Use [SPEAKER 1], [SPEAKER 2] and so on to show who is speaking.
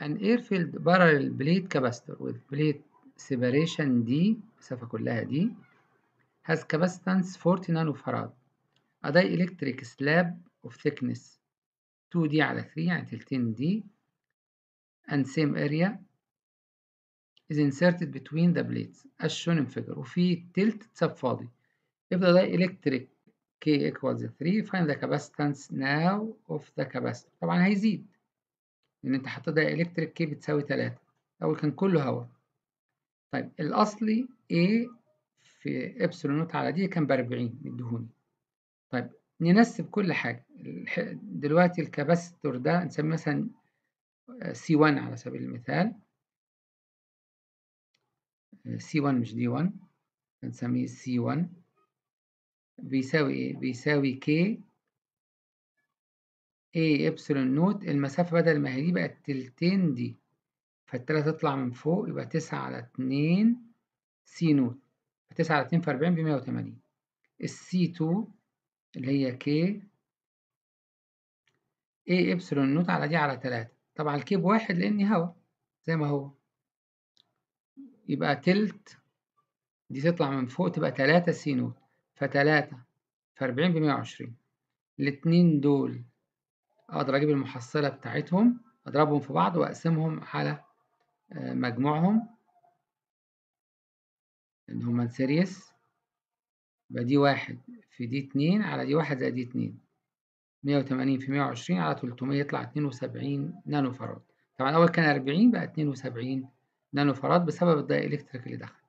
[SPEAKER 1] an air-filled parallel plate capacitor with plate separation D المسافة كلها دي has capacitance 40 nanofarad a dielectric slab of thickness 2D على 3 يعني تلتين دي and same area is inserted between the plates as shown in figure وفي تلت اتساب فاضي if the dielectric K equals 3 find the capacitance now of the capacitor طبعا هيزيد لأن أنت حطيت dielectric K بتساوي 3 الأول كان كله هواء. طيب الأصلي A في epsilon naught على D كان ب 40 مديهوني. طيب ننسب كل حاجة. دلوقتي ال capacitor ده نسميه مثلا C 1 على سبيل المثال. C 1 مش D 1 هنسميه C 1 بيساوي إيه؟ بيساوي K A epsilon naught المسافة بدل ما هي D بقت تلتين D. فالتلاتة تطلع من فوق يبقى تسعة على اتنين C naught فتسعة على اتنين في أربعين بمية وتمانين. ال C two اللي هي K A epsilon naught على D على تلاتة. طبعا ال K بواحد لأني هوا زي ما هو. يبقى تلت دي تطلع من فوق تبقى تلاتة C naught فتلاتة في أربعين بمية وعشرين. الاتنين دول أقدر أجيب المحصلة بتاعتهم أضربهم في بعض وأقسمهم على مجموعهم. اللي هما series يبقى دي واحد في دي اتنين على دي واحد زائد دي اتنين. مية وتمانين في مية وعشرين على تلتمية يطلع اتنين وسبعين nano farad طبعا الأول كان أربعين بقى اتنين وسبعين nano farad بسبب ال dielectric اللي دخل.